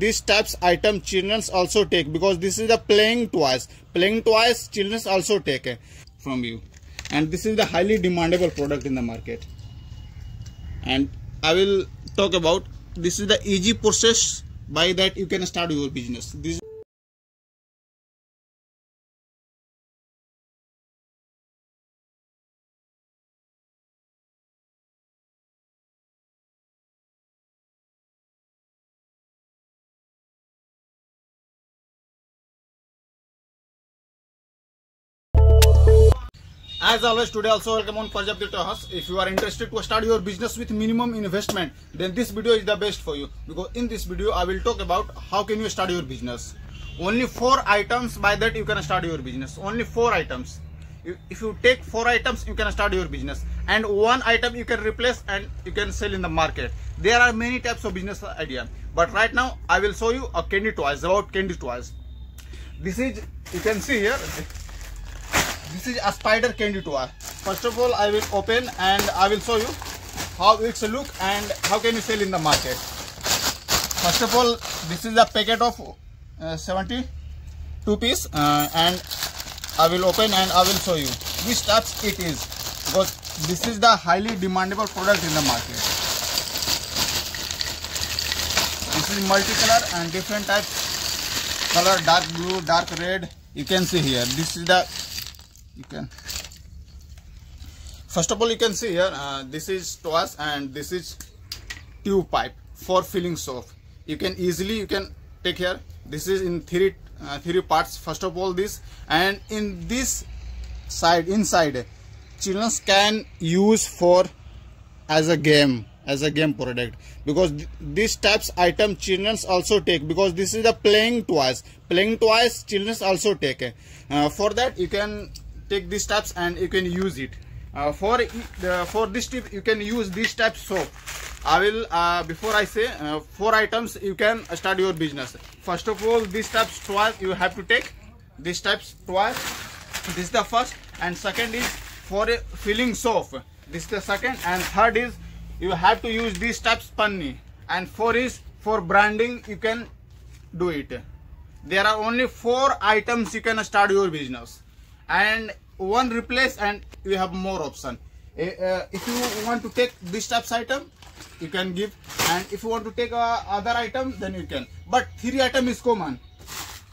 these types item children also take because this is the playing toys playing toys children also take eh, from you. And this is the highly demandable product in the market. And i will talk about this is the easy process. By that you can start your business. This As always, today also welcome on Prajapati House. If you are interested to start your business with minimum investment, then this video is the best for you. Because in this video, I will talk about how can you start your business. Only four items by that you can start your business. Only four items. If you take four items, you can start your business. And one item you can replace and you can sell in the market. There are many types of business idea. But right now, I will show you a candy toys, about candy toys. This is, you can see here, this is a spider candy toy first of all i will open and i will show you how it's look and how can you sell in the market. First of all this is a packet of uh, 72 piece uh, and i will open and i will show you which types it is because this is the highly demandable product in the market. This is multicolor and different types. Color dark blue dark red you can see here. This is the you can. First of all you can see here uh, this is toss and this is tube pipe for filling soap. You can easily you can take here. This is in three uh, three parts. First of all this. And in this side inside children can use for as a game as a game product. Because th this types item children also take. Because this is the playing toys. Playing toys children also take. Uh, for that you can take these types and you can use it. Uh, for uh, for this tip you can use this type soap. I will uh, before i say uh, four items you can start your business. First of all these types twice you have to take. These types twice. This is the first. And second is for a filling soap. This is the second. And third is you have to use these types panni. And four is for branding you can do it. There are only four items you can start your business and one replace and you have more option. Uh, uh, if you want to take this types item you can give. And if you want to take uh, other item then you can. But three item is common.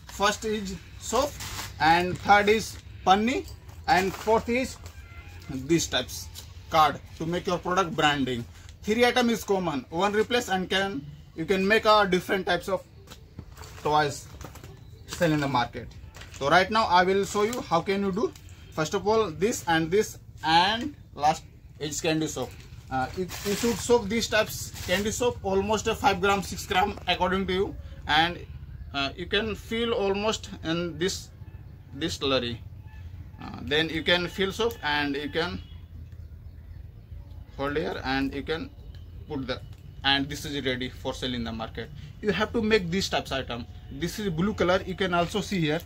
First is soap and third is panni and fourth is these types. Card to make your product branding. Three item is common. One replace and can you can make a different types of toys sell in the market so right now i will show you how can you do. First of all this and this and last is candy soap uh, you, you should soak these types candy soap almost 5 gram 6 gram according to you. And uh, you can feel almost in this this slurry. Uh, then you can fill soap and you can hold here and you can put the and this is ready for sale in the market. You have to make this types of item. This is blue color. You can also see here.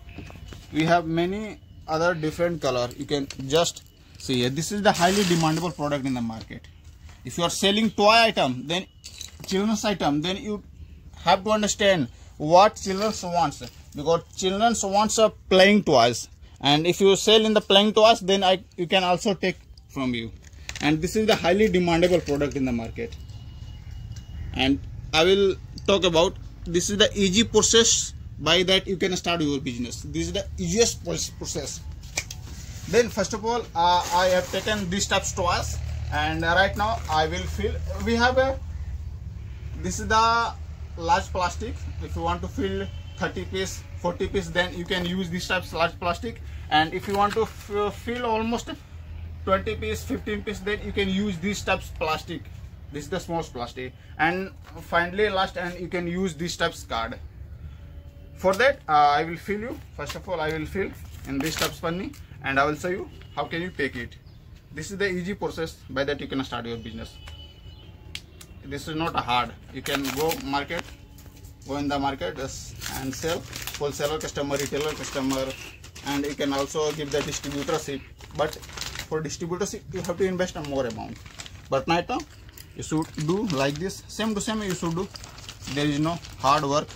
We have many other different color. You can just see here. This is the highly demandable product in the market. If you are selling toy item then children's item then you have to understand what children wants. Because children wants a playing toys. And if you sell in the playing toys then I, you can also take from you. And this is the highly demandable product in the market and I will talk about this is the easy process. By that you can start your business. This is the easiest process. Then first of all uh, i have taken these steps twice. And right now i will fill we have a this is the large plastic. If you want to fill 30 piece 40 piece then you can use this types large plastic. And if you want to fill almost 20 piece 15 piece then you can use these types plastic this is the small plastic and finally last and you can use this types card. For that uh, I will fill you. First of all I will fill in this type panni and I will show you how can you take it. This is the easy process by that you can start your business. This is not hard. You can go market go in the market and sell. Wholesaler customer retailer customer and you can also give the distributorship. But for distributorship you have to invest a more amount. But right now you should do like this. Same to same you should do. There is no hard work.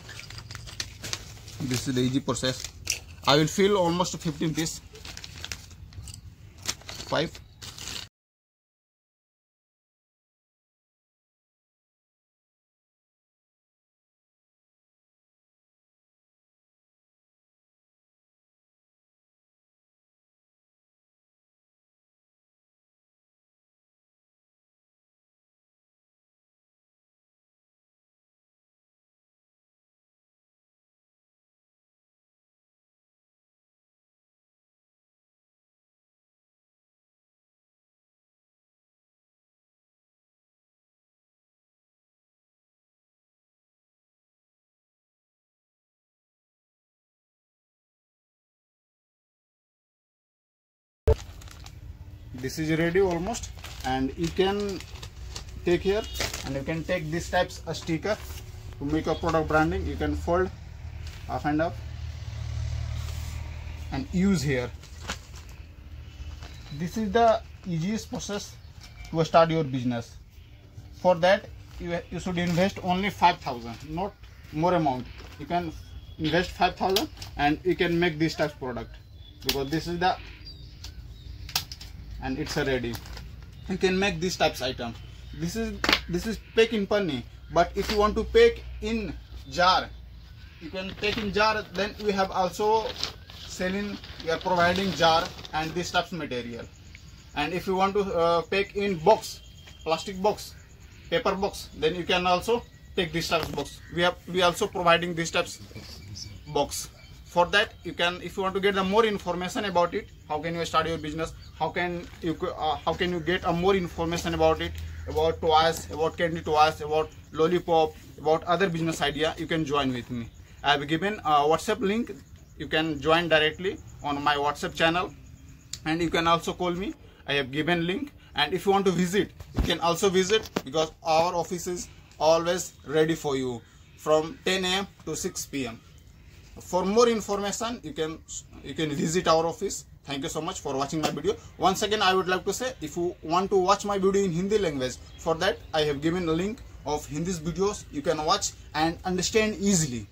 This is the easy process. I will fill almost 15 piece. Five. This is ready almost and you can take here and you can take this types a sticker to make a product branding. You can fold half and up and use here. This is the easiest process to start your business. For that you, you should invest only 5000 not more amount. You can invest 5000 and you can make this type product because this is the and it's ready. You can make these types item this is this is pack in panni but if you want to pack in jar you can take in jar then we have also selling we are providing jar and this types material. And if you want to uh, pack in box plastic box paper box then you can also take this types box. We have we also providing this types box for that you can if you want to get the more information about it how can you start your business? How can you uh, how can you get a more information about it? About toys about candy toys about lollipop about other business idea you can join with me. I have given a whatsapp link. You can join directly on my whatsapp channel. And you can also call me. I have given link. And if you want to visit you can also visit because our office is always ready for you from 10 a.m to 6 p.m for more information you can you can visit our office. Thank you so much for watching my video. Once again i would like to say if you want to watch my video in hindi language for that i have given a link of hindi's videos. You can watch and understand easily